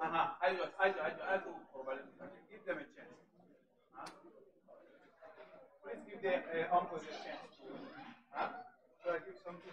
Aha, I do, I do, I do, I do give them a chance. Please give the uh. Huh? Should I give something?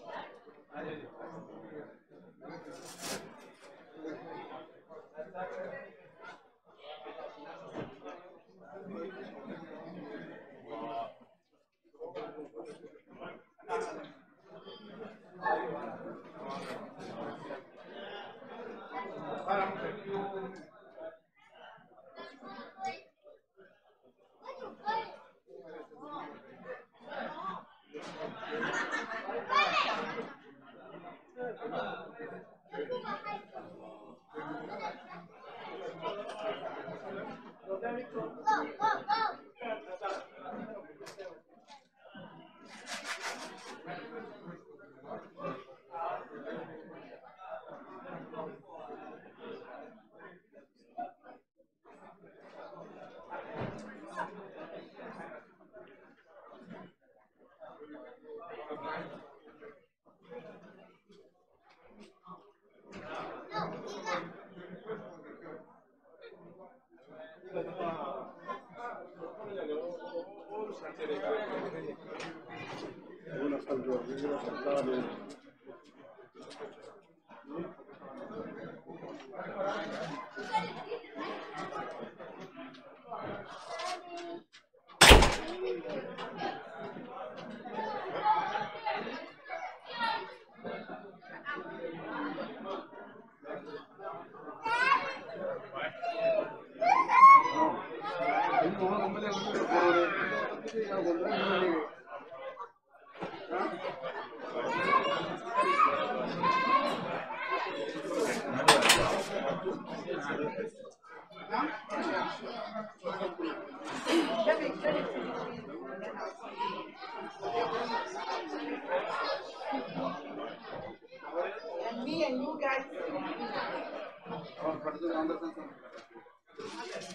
Anlatın anlatın.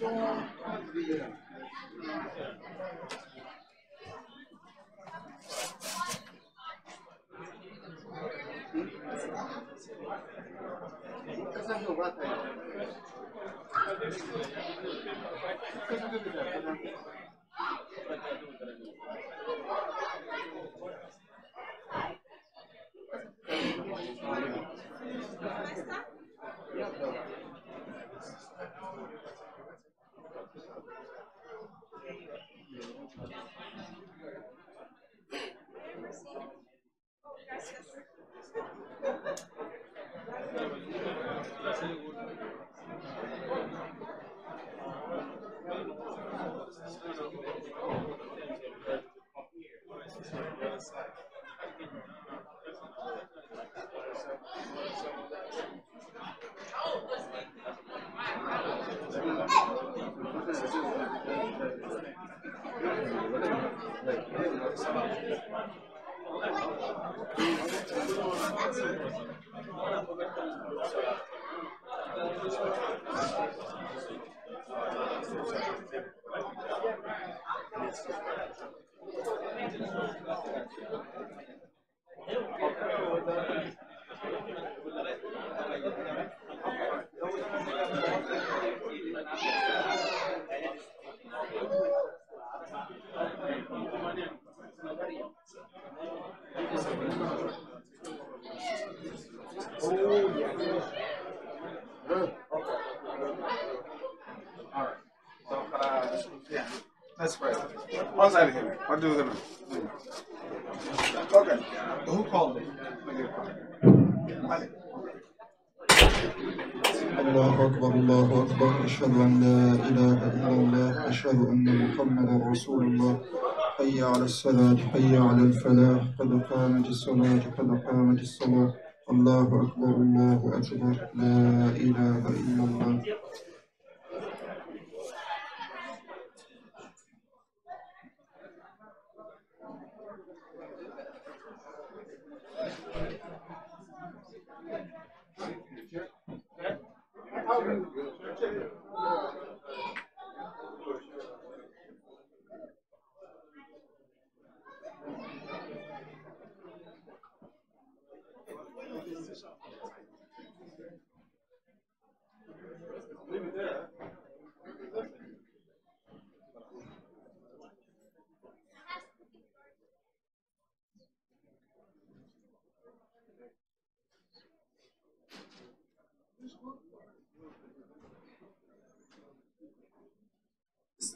Ee, Side of him. What do gonna do? Okay. Who called. Malik. الله أكبر الله أكبر أشهد أن لا إله إلا الله أشهد أن محمدا رسول الله حي على الصلاة حي على الفلاح قد قامت الصلاة قد قامت الصلاة الله أكبر الله أكبر لا إله إلا الله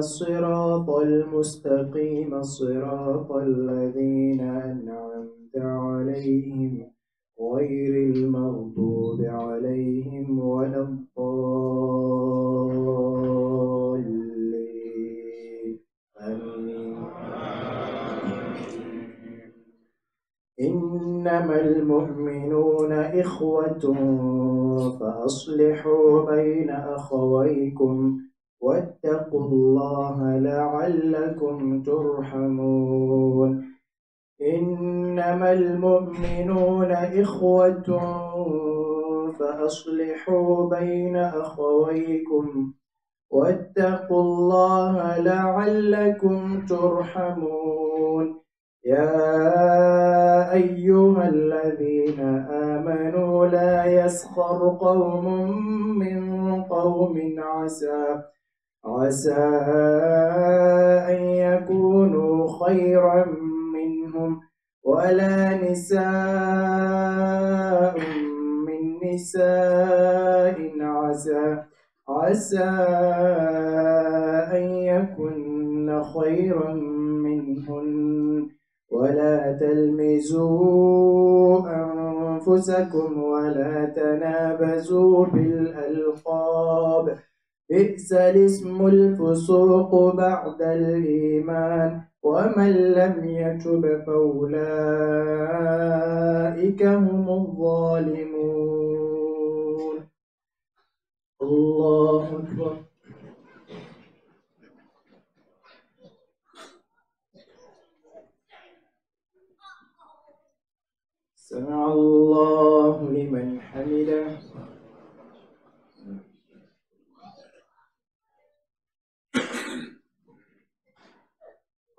الصراط المستقيم صراط الذين أنعمت عليهم غير المغضوب عليهم ولا الضالين. آمين. إنما المؤمنون إخوة فأصلحوا المؤمنون إخوة فأصلحوا بين أخويكم. واتقوا الله لعلكم ترحمون. يا أيها الذين آمنوا لا يسخر قوم من قوم. عسى عسى أن يكونوا خيرا منهم. ولا نساء من نساء عسى عسى أن يكن خيرا منهن. ولا تلمزوا أنفسكم ولا تنابزوا بالألقاب. بئس الاسم الفسوق بعد الإيمان ومن لم يتب فأولئك هم الظالمون. الله أكبر. سمع الله لمن حمده.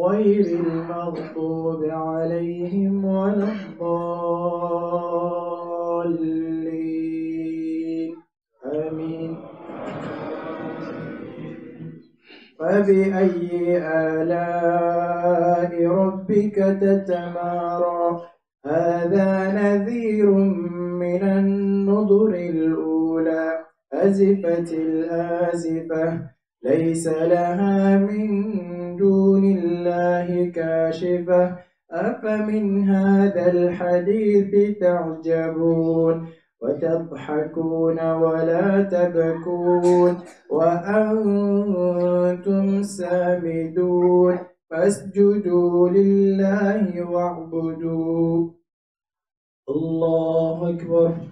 غير المغضوب عليهم ولا الضالين. آمين. فبأي آلاء ربك تتمارى؟ هذا نذير من النذر الأولى. أزفت الآزفة. ليس لها من دون الله كاشفة. أفمن هذا الحديث تعجبون وتضحكون ولا تبكون وأنتم سامدون. فاسجدوا لله واعبدوا. الله أكبر.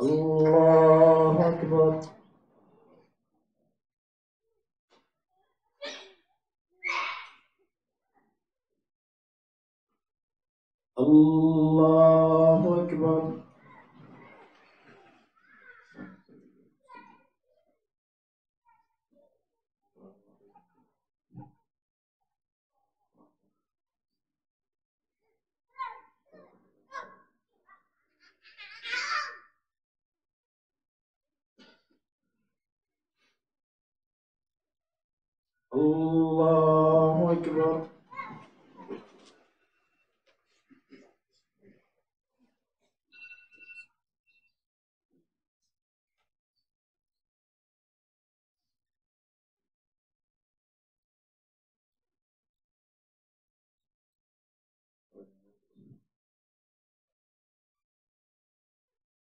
الله أكبر الله أكبر الله أكبر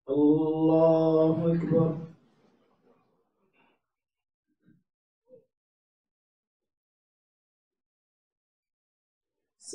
الله أكبر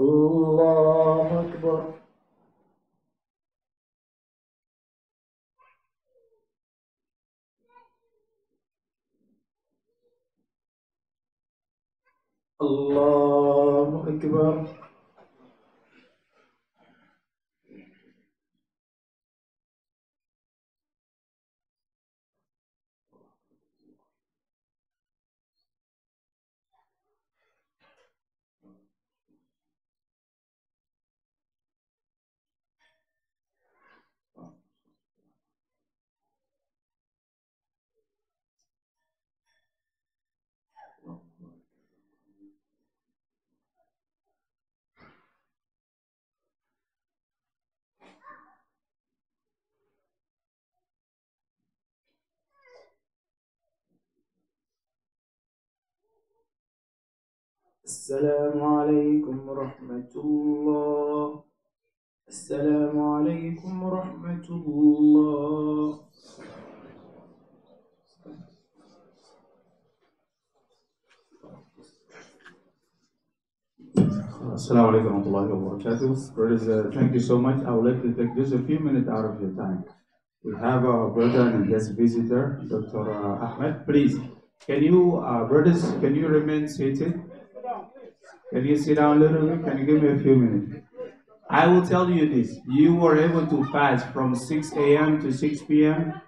الله أكبر. الله أكبر. السلام عليكم ورحمة الله السلام عليكم ورحمة الله Assalamu alaikum warahmatullahi wabarakatuh. Brothers, uh, thank you so much. I would like to take just a few minutes out of your time. We have our brother and guest visitor, Dr. uh, Ahmed. Please, can you, uh, brothers, can you remain seated? Can you sit down a little bit? Can you give me a few minutes? I will tell you this. You were able to fast from 6 a.m. to 6 p.m.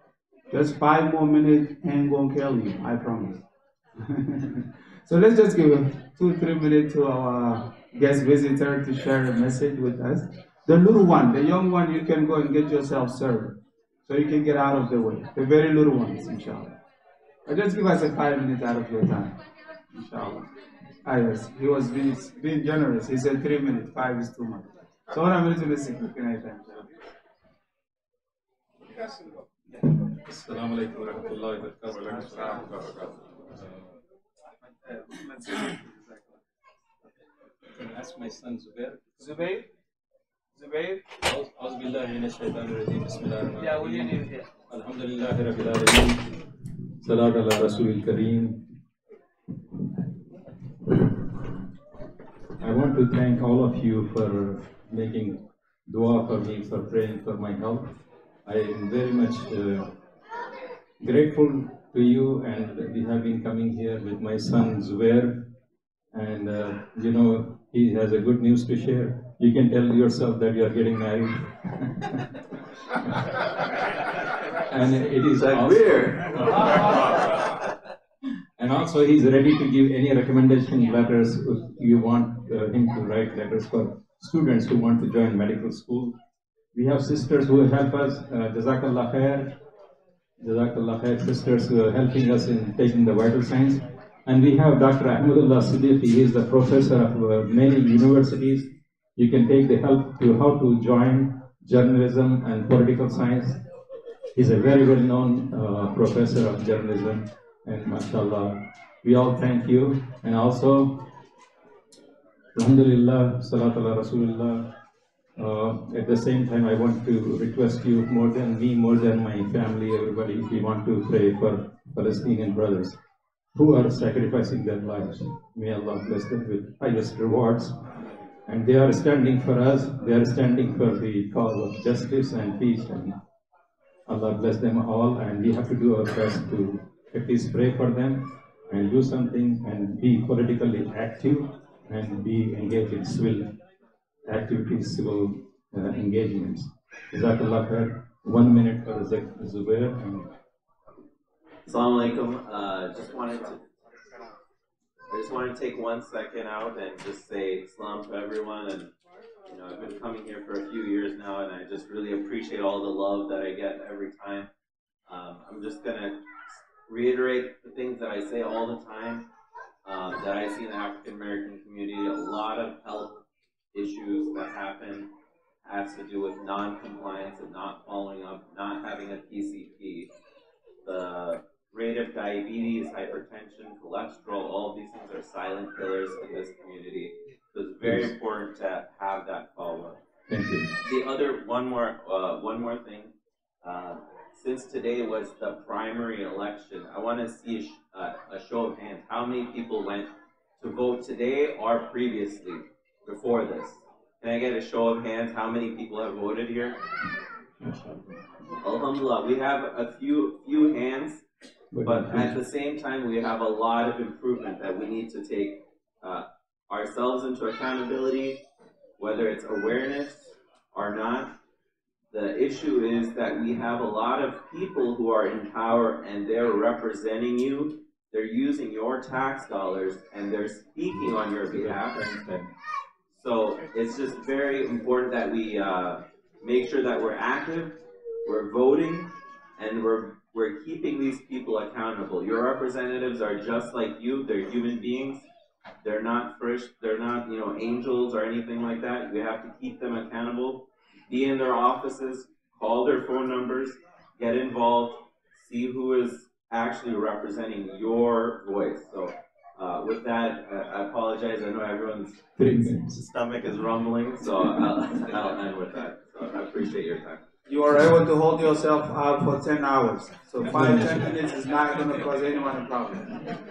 Just five more minutes ain't gonna kill you, I promise. so let's just give two, three minutes to our guest visitor to share a message with us. The little one, the young one, you can go and get yourself served. So you can get out of the way. The very little ones, inshallah. But just give us a five minutes out of your time. Inshallah. Ah, yes, he was being, being generous. He said three minutes, five is too much. So what I'm going to listen to, can I thank you? السلام عليكم ورحمة الله وبركاته. وعليكم السلام ورحمة الله وبركاته. Can I ask my son Zubair? Zubair? Zubair? أعوذ أعوذ بالله من الشيطان الرجيم بسم الله الرحمن Yeah, we الرحيم. need you here. الحمد لله رب العالمين صلاة على رسول الكريم I want to thank all of you for making dua for me, for praying for my health. I am very much uh, grateful to you, and we have been coming here with my son Zubair, and uh, you know he has a good news to share. You can tell yourself that you are getting married, and it is and also he's ready to give any recommendation letters if you want uh, him to write letters for students who want to join medical school. We have sisters who help us, uh, Jazakallah khair, Jazakallah khair, sisters who are helping us in taking the vital signs. And we have Dr. Ahmadullah Siddiqui, he is the professor of uh, many universities. You can take the help to how to join journalism and political science. He's a very well known uh, professor of journalism, and mashallah, we all thank you. And also, Alhamdulillah, Salat ala Rasulullah. Uh, at the same time, I want to request you more than me, more than my family, everybody, if you want to pray for Palestinian brothers who are sacrificing their lives. May Allah bless them with highest rewards. And they are standing for us, they are standing for the cause of justice and peace. And Allah bless them all, and we have to do our best to at least pray for them and do something and be politically active and be engaged in civil activities, civil uh, engagements. Jazakallah khair. One minute for Zubair Assalamu alaikum. Uh, just wanted to, I just wanted to take one second out and just say salam to everyone. And you know, I've been coming here for a few years now, and I just really appreciate all the love that I get every time. Um, I'm just gonna reiterate the things that I say all the time. Um, that I see in the African American community, a lot of health issues that happen has to do with non-compliance and not following up, not having a PCP. The rate of diabetes, hypertension, cholesterol, all of these things are silent killers in this community. So it's very important to have that follow-up. thank you. The other, one more, uh, one more thing. Uh, since today was the primary election, I want to see a, sh- uh, a show of hands. How many people went to vote today or previously, before this? Can I get a show of hands? How many people have voted here? Alhamdulillah, we have a few few hands, but at the same time, we have a lot of improvement that we need to take uh, ourselves into accountability, whether it's awareness or not. The issue is that we have a lot of people who are in power and they're representing you. They're using your tax dollars and they're speaking on your behalf. So it's just very important that we uh, make sure that we're active, we're voting, and we're we're keeping these people accountable. Your representatives are just like you; they're human beings. They're not fresh. They're not you know angels or anything like that. We have to keep them accountable. Be in their offices, call their phone numbers, get involved, see who is actually representing your voice. So Uh, with that, I, I apologize. I know everyone's stomach is rumbling, so I'll, I'll end with that. So I appreciate your time You are able to hold yourself out for 10 hours. So five, 10 minutes is not going to cause anyone a problem.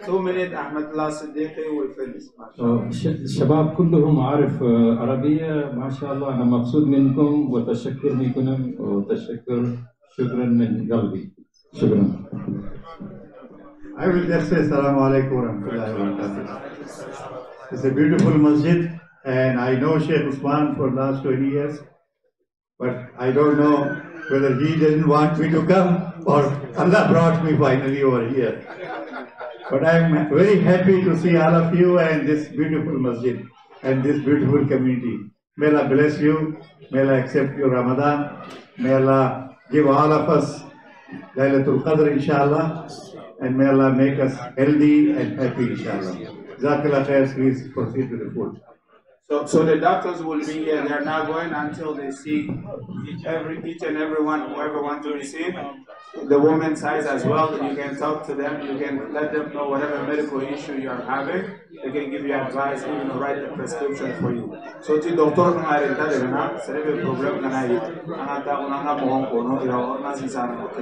Two minutes, Ahmadullah Siddiqui will finish. آه، ش- الشباب كلهم عارف آه، عربية ما شاء الله أنا مبسوط منكم وتشكر منكم وتشكر شكرا من قلبي شكرا I will just say Assalamu alaikum wa rahmatullahi wa barakatuh. It's a beautiful masjid and I know Sheikh Usman for last 20 years. But I don't know whether he didn't want me to come or Allah brought me finally over here. But I'm very happy to see all of you and this beautiful masjid and this beautiful community. May Allah bless you. May Allah accept your Ramadan. May Allah give all of us Laylatul Qadr inshallah. And may Allah make us healthy and happy inshallah. Jazakallah khair. Please proceed to the food. So, so the doctors will be here. They're not going until they see each, every, each and everyone, whoever wants to receive. The women's side as well. You can talk to them. You can let them know whatever medical issue you are having. They can give you advice, even write the prescription for you. So, the doctor na rin ta daga na serve problem na yi. Ana ta na mo ko no ira o na si sa na ko.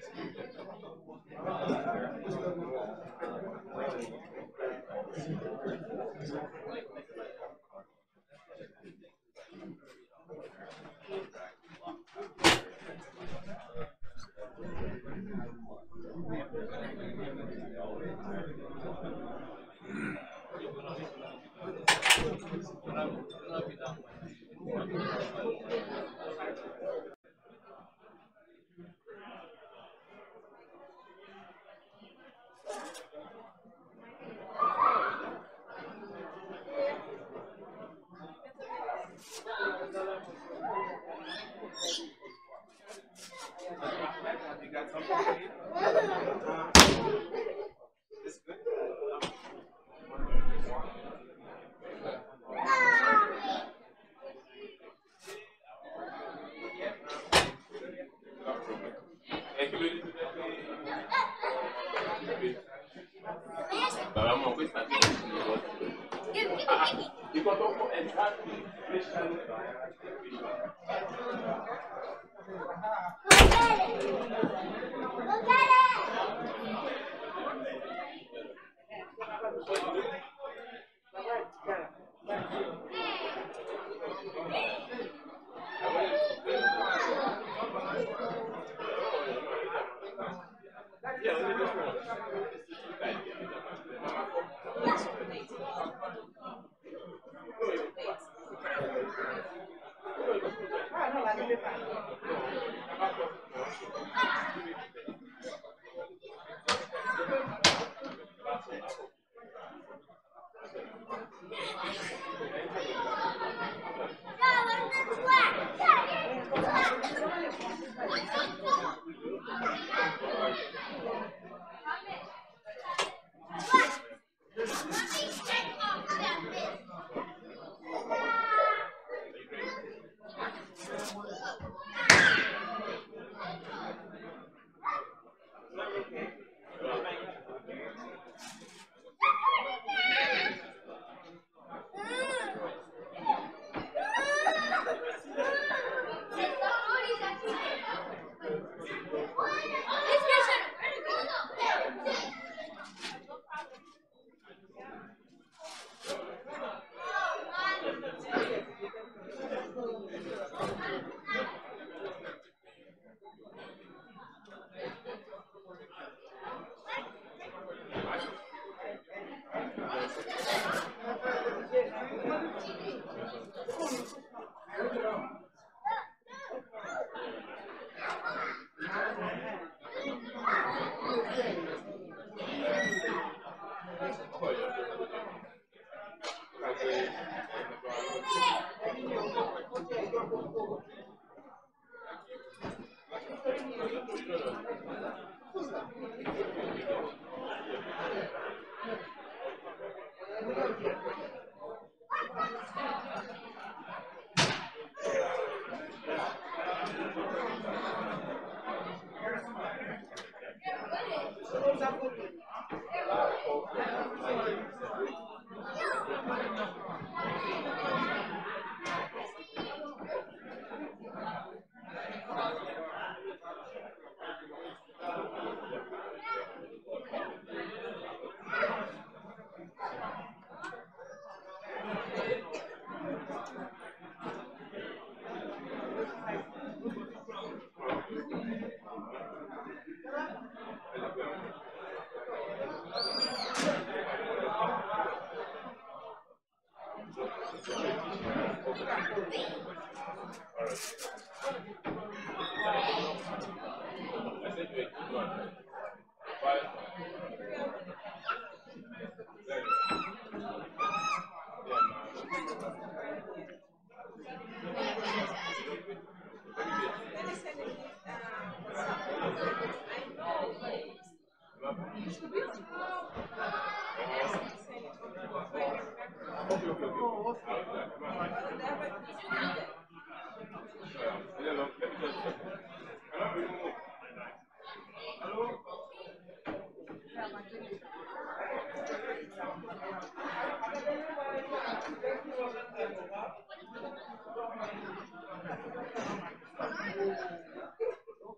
Thank you.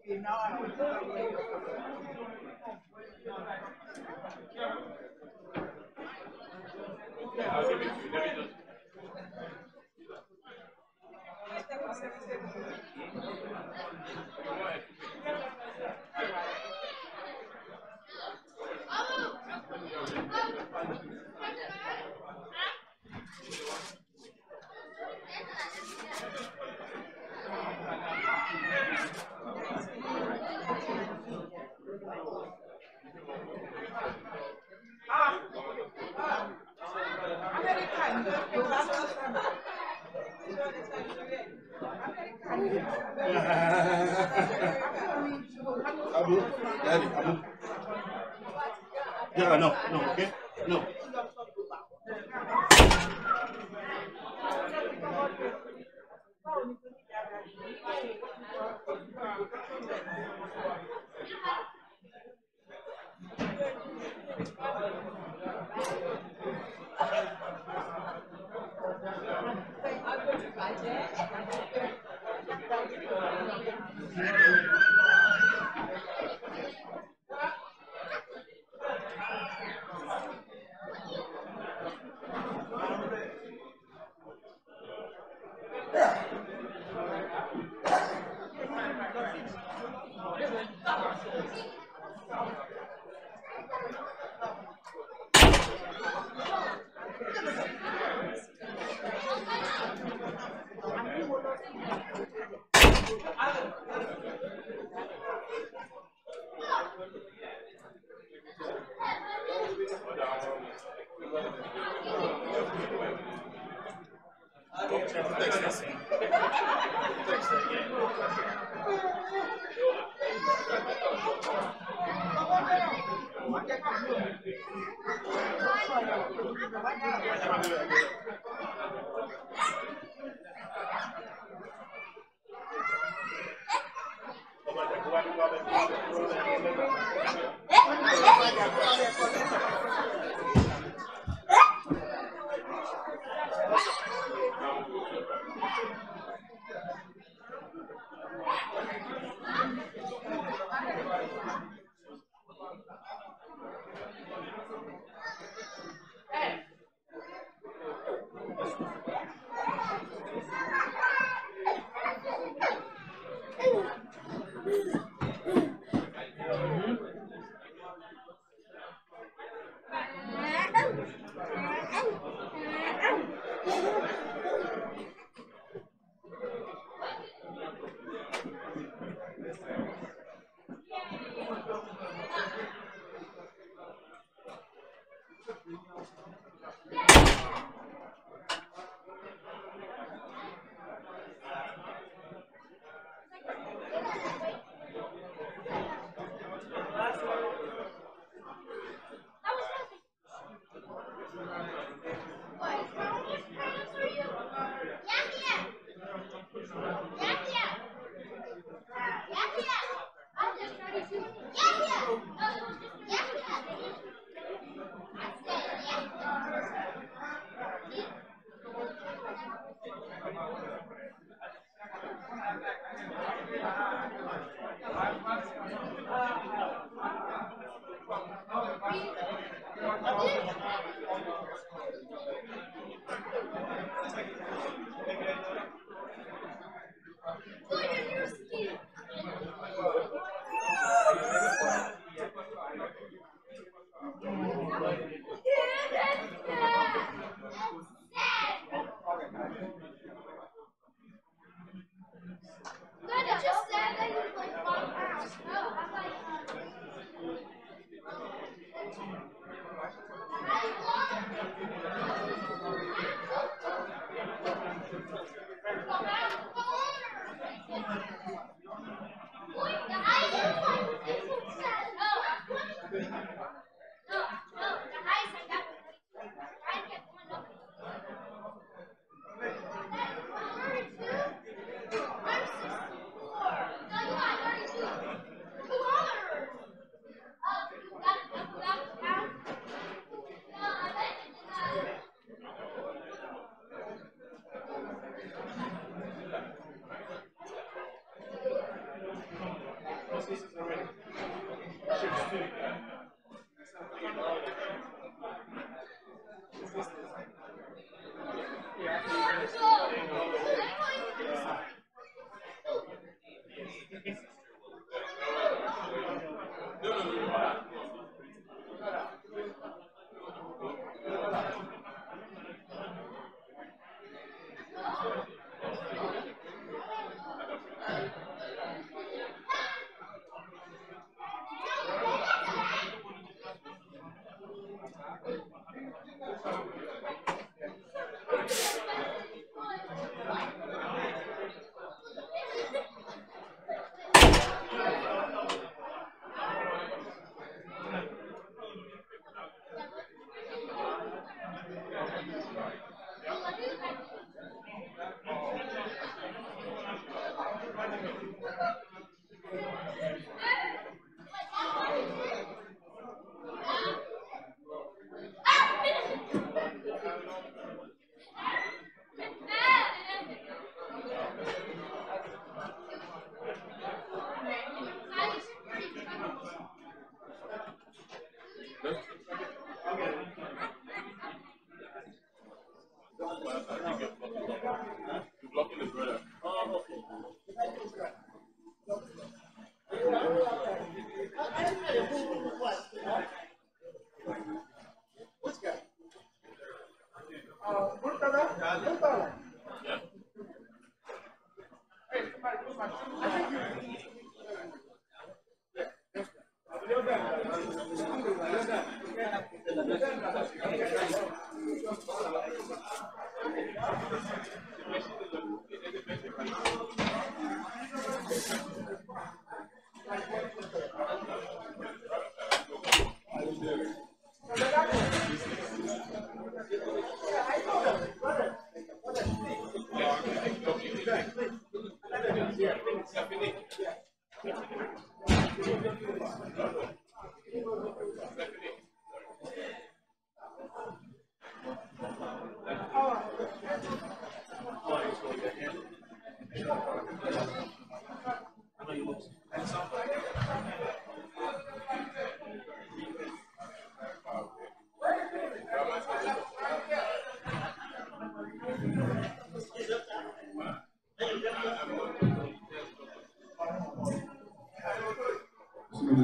Okay, now I? No.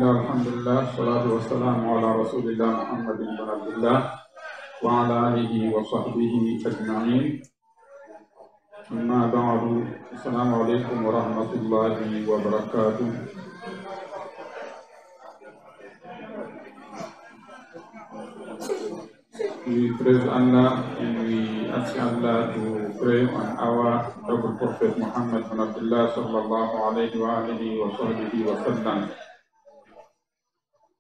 الحمد لله والصلاة والسلام على رسول الله محمد بن عبد الله وعلى آله وصحبه أجمعين أما بعد السلام عليكم ورحمة الله وبركاته We praise Allah and we ask Allah to pray on our noble Prophet Muhammad bin Abdullah sallallahu alayhi wa sahbihi wa sallam.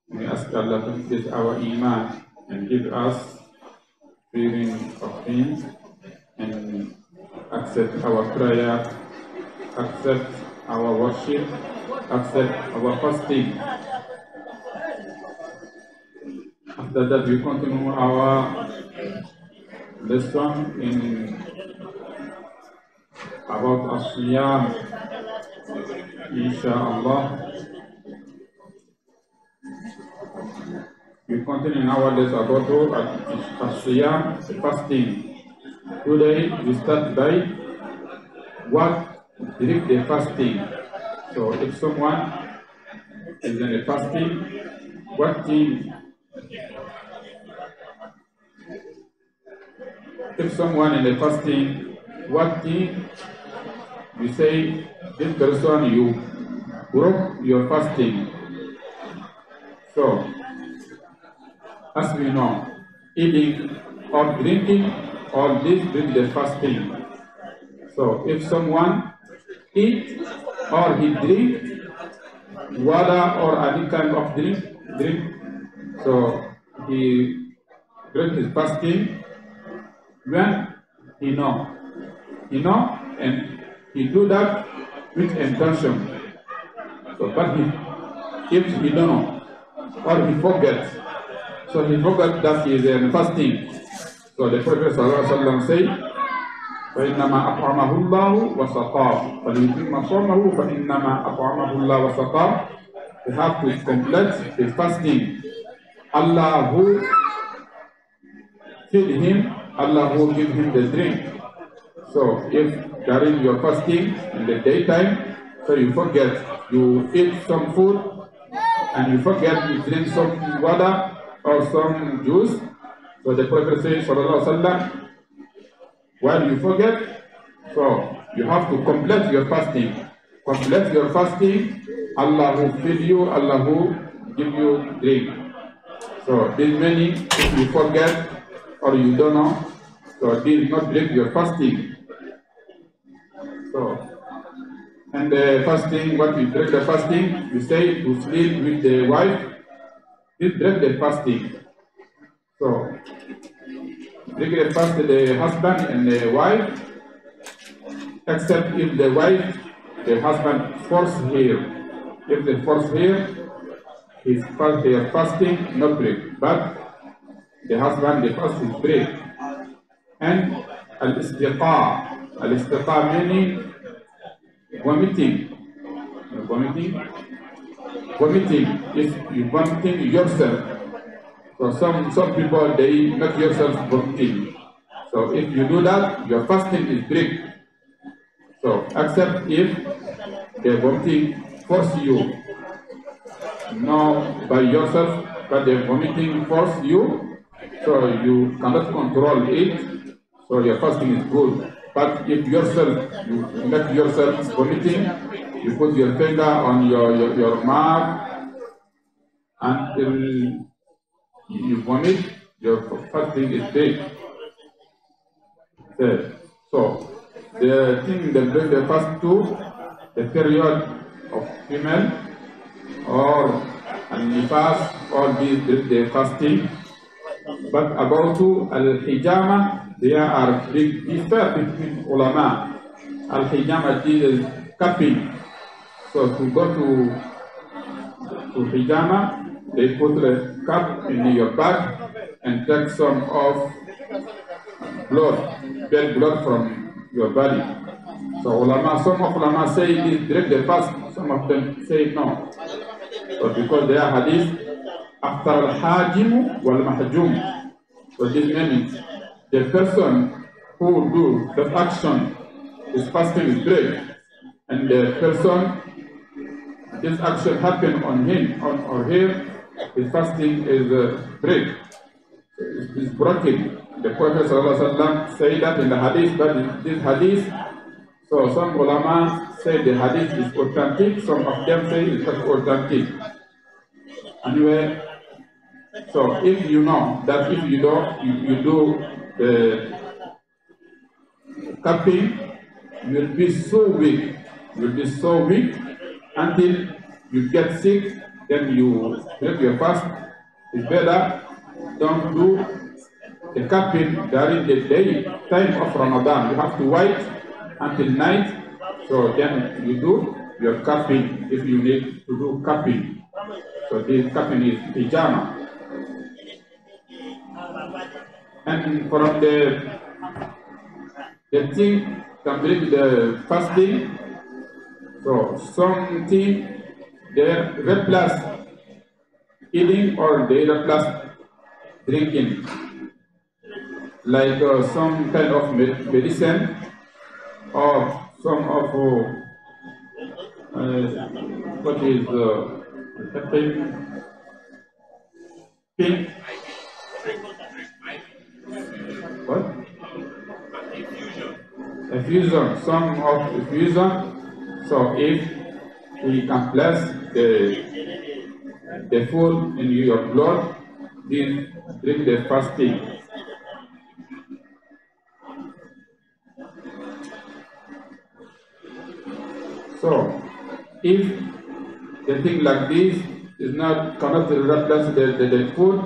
We ask Allah to increase our iman and give us fearing of Him and accept our prayer, accept our worship, accept our fasting. After that, we continue our lesson in about Asiyam, inshallah. We continue in our lesson about Asiyam, fasting. Today, we start by what break the fasting. So, if someone is in a fasting, what thing if someone in the fasting, what thing you say, this person you broke your fasting. So, as we know, eating or drinking all this break the fasting. So, if someone eat or he drink water or any kind of drink, drink, so he break his fasting when he know. He know and he do that with intention. So but he if he don't know or he forget, so he forgot that he is in fasting. So the Prophet ﷺ say, فإنما أطعمه الله وسقاه فليتم صومه فإنما أطعمه الله وسقاه he have to complete his fasting. Allah who feed him, Allah who give him the drink. So if during your fasting in the daytime, so you forget, you eat some food and you forget you drink some water or some juice. So the Prophet says, Sallallahu while you forget, so you have to complete your fasting. Complete your fasting, Allah will feed you, Allah will give you drink. So this many, if you forget or you don't know, so this not break your fasting. So, and uh, the fasting, what we break the fasting, we say to sleep with the wife, we break the fasting. So, break the fast the husband and the wife, except if the wife, the husband force her. If they force her, his fast, their fasting not break, but the husband, the fast is break. And al-istiqa, al-istiqa meaning vomiting, vomiting, vomiting is you vomiting yourself. So some some people they make yourself vomiting. So if you do that, your fasting is break. So except if the vomiting force you, not by yourself, but the vomiting force you, so you cannot control it, so your fasting is good. But if yourself, you make yourself vomiting, you put your finger on your, your, your mouth until you vomit, your fasting is big. So, the thing that break the fast too, the period of female or al-nifas, all these the fasting. But about to al-hijama, there are big difference between ulama. Al-hijama is cupping. So to go to to hijama, they put the cup in your back and take some of blood, bad blood from your body. So ulama, some of ulama say it is break the fast, some of them say no. But because they are hadith, after al-hajim wal-mahjum. So this means the person who do the action, his fasting is break, and the person, this action happen on him on, or his fasting is uh, break, is broken. The Prophet ﷺ say that in the hadith, but this hadith, so some ulama say the hadith is authentic, some of them say it's not authentic. Anyway, so if you know that if you don't, you, you do the cupping, will be so weak, will be so weak until you get sick, then you break your fast. It's better don't do the cupping during the day time of Ramadan. You have to wait until night, so then you do your cupping if you need to do cupping. So this cupping is hijama. And from the the can bring the fasting. So some something they replace eating or they replace drinking, like uh, some kind of medicine or some of uh, what is uh, pink, Effusion, some of effusion. So if we can place the the food in your blood, this bring the fasting. So if the thing like this is not cannot replace the, the, the food,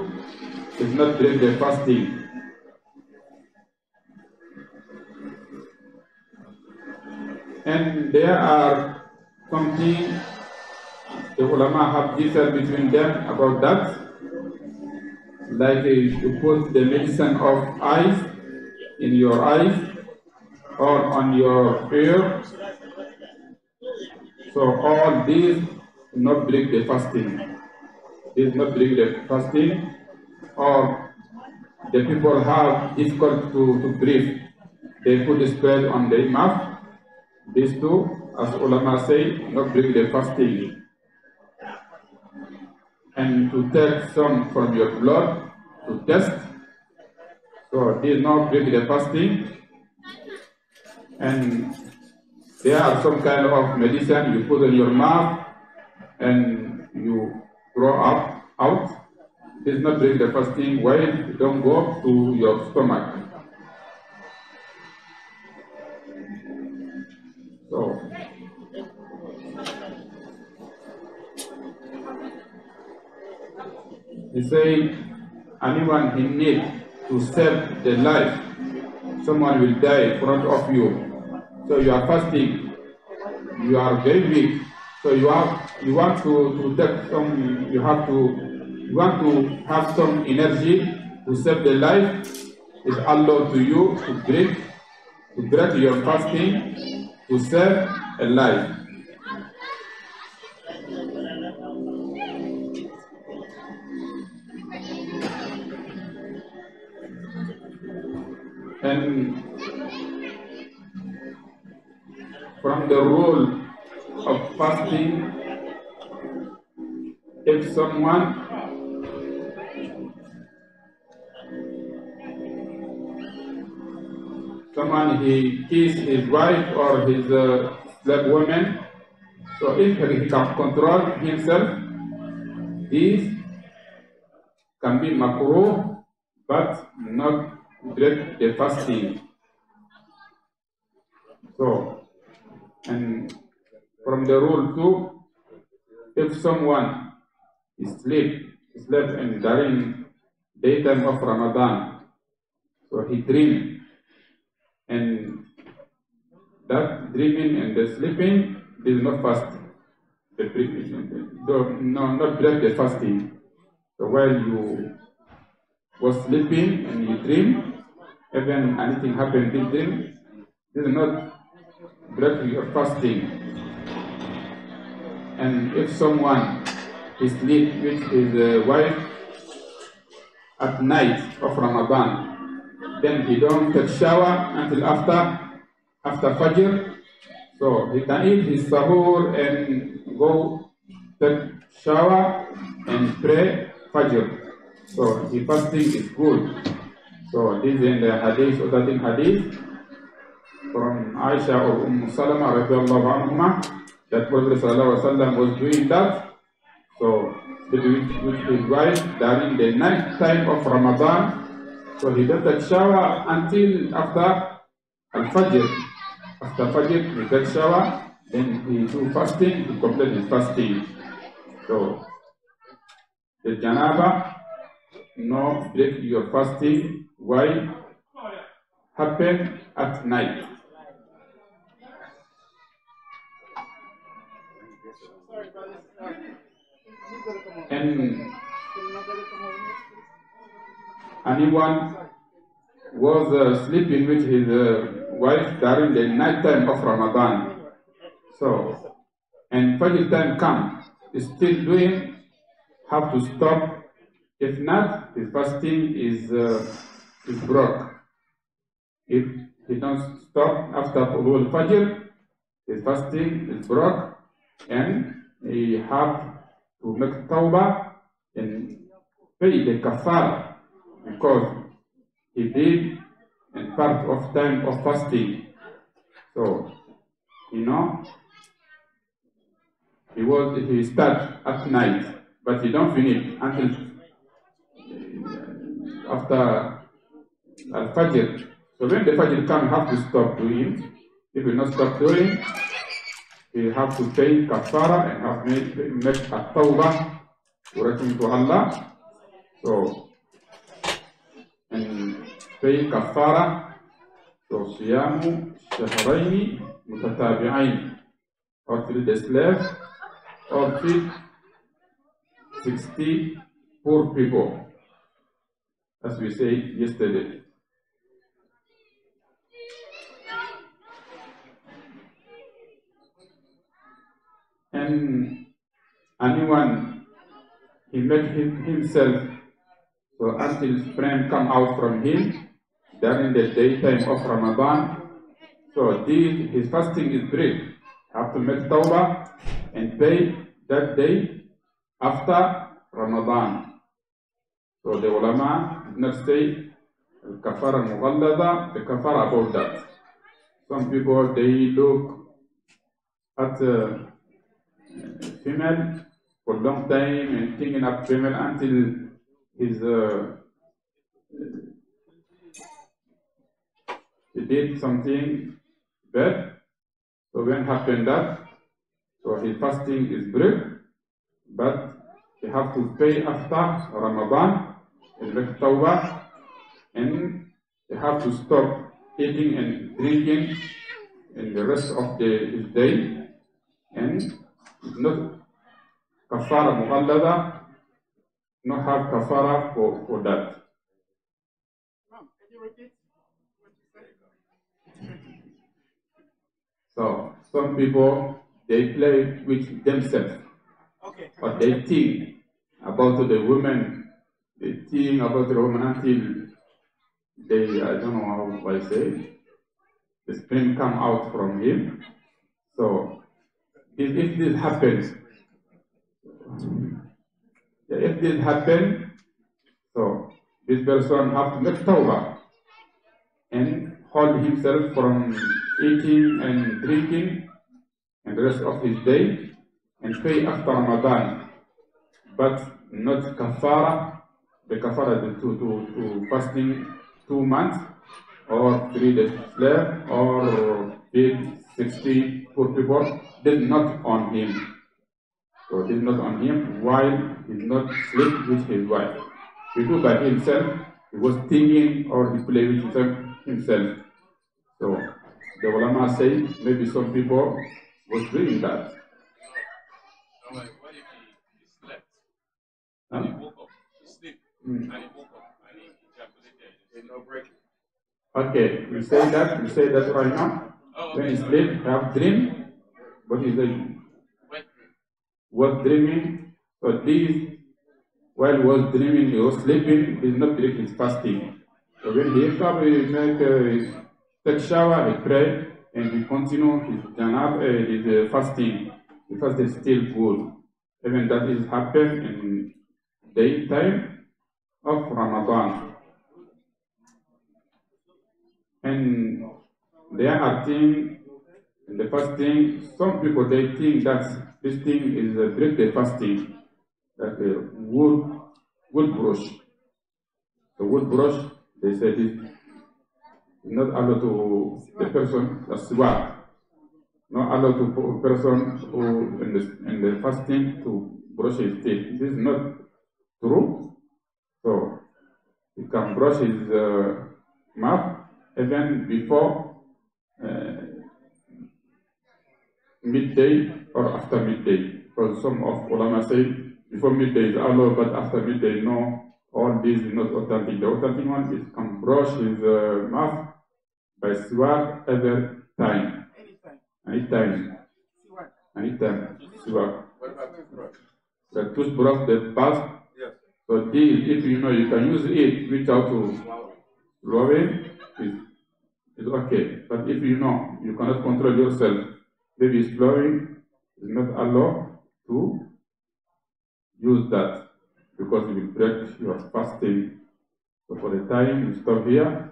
is not bring the fasting. And there are something the ulama have differed between them about that. Like uh, you put the medicine of eyes in your eyes or on your ear. So all these not break the fasting. This not break the fasting, or the people have difficult to, to breathe. They put the spread on their mouth. These two, as ulama say, not break the fasting. And to take some from your blood to test. So this not break the fasting. And there are some kind of medicine you put in your mouth and you throw up out. This not break the fasting it don't go to your stomach. Say anyone in need to save the life, someone will die in front of you. So you are fasting, you are very weak. So you have you want to, to take some you have to you want to have some energy to save the life. It's allowed to you to break to break your fasting to save a life. And from the rule of fasting, if someone someone he kiss his wife or his uh, slave woman, so if he can control himself, this can be makruh, but not break the fasting. So, and from the rule too, if someone is sleep, sleep and during daytime of Ramadan, so he dream, and that dreaming and the sleeping is not fast. The no, not break the fasting. So while you was sleeping and you dream, even anything happened in dream, this is not break your fasting. And if someone is sleep with his uh, wife at night of Ramadan, then he don't take shower until after after Fajr. So he can eat his sahur and go take shower and pray Fajr. So the fasting is good. So this is in the hadith, authentic hadith from Aisha or Umm Salama anhuma that Prophet sallallahu was doing that. So with his wife during the night time of Ramadan. So he don't shower until after Al-Fajr. After Fajr, he takes shower, then he do fasting, he complete his fasting. So the Janaba no break your fasting. Why? Happen at night. And anyone was uh, sleeping with his uh, wife during the night time of Ramadan. So, and Fajr time come, is still doing, have to stop if not, his fasting is, uh, is broke. If he don't stop after Ulul Fajr, his fasting is broke and he have to make tawbah and pay the kafar because he did in part of time of fasting. So, you know, he was he start at night, but he don't finish until uh, after Al-Fajr. So when the Fajr come, you have to stop doing. If you not stop doing, you have to pay kafara and have made, make a tawbah to return to Allah. So, and pay kafara. So, siyamu shahrayni mutatabi'ain. Or feed the slave, or feed 60 poor people as we said yesterday. Anyone he make him, himself so until spring come out from him during the daytime of Ramadan. So this his fasting is break. Have to make tawbah and pay that day after Ramadan. So the ulama did not say kafara mughallada, the kafara about that. Some people they look at uh, female for a long time and thinking of female until his uh, he did something bad. So when happened that, so his fasting is break, but he have to pay after Ramadan and make tawbah and they have to stop eating and drinking in the rest of the his day and not kafara mughallada, not have kafara for, for that. So some people they play with themselves, Okay. but they think about the women. They think about the woman until they I don't know how I say the spring come out from him. So if, this happens, if this happen, so this person have to make tawbah and hold himself from eating and drinking and the rest of his day and pay after Ramadan, but not kafara. The kafara is to, to, to fasting two months or three days slave or paid 60 poor people. This is not on him. So did not on him while he did not sleep with his wife. He do by himself, he was thinking or he play with himself, himself. So the ulama say maybe some people was doing that. What if he, he slept? Huh? And he woke up, he sleep, Mm. and he woke up, and he ejaculated. No break. Okay, we say that, we say that right now. Oh, When he okay. sleep, have dream, but he's a Wet was dreaming. So this, while he was dreaming, he was sleeping, he's not break his fasting. So when he wake up, he make uh, take shower, he pray, and he continue his janab, uh, his uh, fasting. The fast is still good. Even that is happen in daytime of Ramadan. And there are in the fasting, some people they think that this thing is a the fasting, like a wood wood brush. The wood brush, they say this is not allowed to the person that's siwak. Not allowed to person who in the in the fasting to brush his teeth. This is not true. So he can brush his uh, mouth even before midday or after midday. Because some of ulama say before midday is allowed, but after midday no. All these is not authentic. The authentic one is can brush his uh, mouth by siwak every time, Anytime. anytime, See what? siwak. Toothbrush? The toothbrush, the past. Yes. So this, if you know, you can use it without to blowing. It's, it's okay. But if you know you cannot control yourself, maybe it's blowing, it's not allowed to use that because it will break your fasting. So for the time we stop here.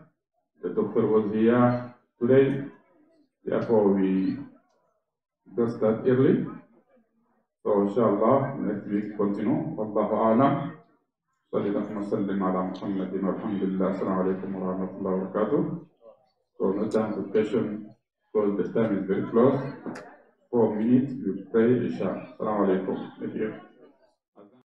The doctor was here today, therefore we just start early. So inshallah next week continue. Wallahu a'lam. صلى اللهم وسلم على محمد والحمد لله السلام عليكم ورحمة الله وبركاته. so no time to question because the time is very close. Four minutes we pray Isha. Assalamu alaikum. You.